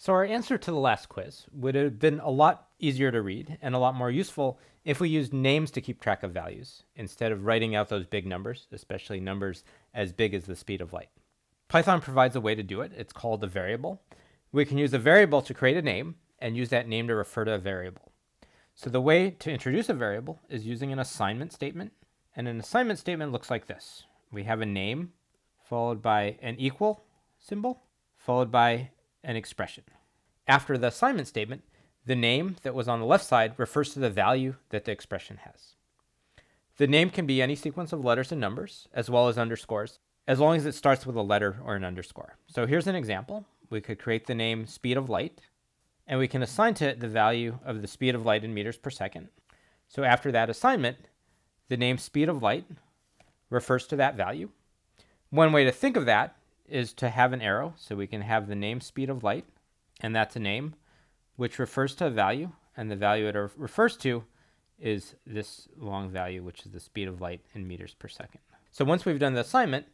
So our answer to the last quiz would have been a lot easier to read and a lot more useful if we used names to keep track of values instead of writing out those big numbers, especially numbers as big as the speed of light. Python provides a way to do it. It's called a variable. We can use a variable to create a name and use that name to refer to a variable. So the way to introduce a variable is using an assignment statement. And an assignment statement looks like this. We have a name followed by an equal symbol followed by an expression. After the assignment statement, the name that was on the left side refers to the value that the expression has. The name can be any sequence of letters and numbers, as well as underscores, as long as it starts with a letter or an underscore. So here's an example. We could create the name speed of light, and we can assign to it the value of the speed of light in meters per second. So after that assignment, the name speed of light refers to that value. One way to think of that is to have an arrow. So we can have the name speed of light, and that's a name which refers to a value, and the value it refers to is this long value, which is the speed of light in meters per second. So once we've done the assignment,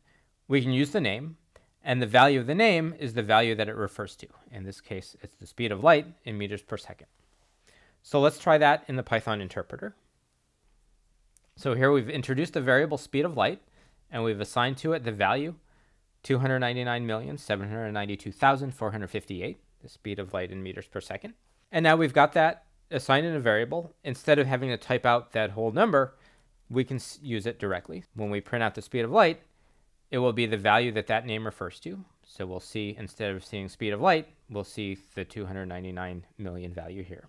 we can use the name, and the value of the name is the value that it refers to. In this case, it's the speed of light in meters per second. So let's try that in the Python interpreter. So here we've introduced the variable speed of light, and we've assigned to it the value 299,792,458, the speed of light in meters per second. And now we've got that assigned in a variable. Instead of having to type out that whole number, we can use it directly. When we print out the speed of light, it will be the value that that name refers to. So we'll see, instead of seeing speed of light, we'll see the 299 million value here.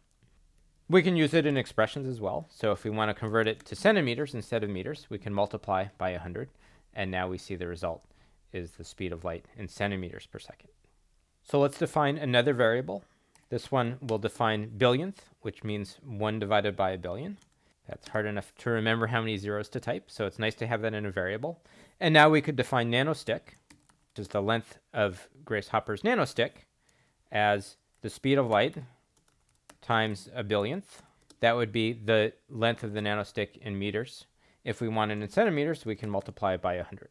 We can use it in expressions as well. So if we want to convert it to centimeters instead of meters, we can multiply by 100. And now we see the result is the speed of light in centimeters per second. So let's define another variable. This one will define billionth, which means 1 divided by a billion. That's hard enough to remember how many zeros to type, so it's nice to have that in a variable. And now we could define nanostick, which is the length of Grace Hopper's nanostick, as the speed of light times a billionth. That would be the length of the nanostick in meters. If we want it in centimeters, we can multiply it by 100.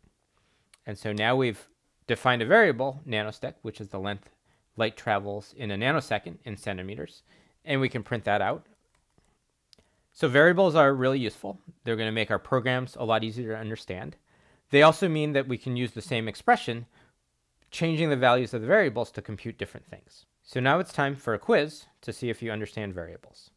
And so now we've defined a variable, nanosec, which is the length light travels in a nanosecond in centimeters, and we can print that out. So variables are really useful. They're going to make our programs a lot easier to understand. They also mean that we can use the same expression, changing the values of the variables to compute different things. So now it's time for a quiz to see if you understand variables.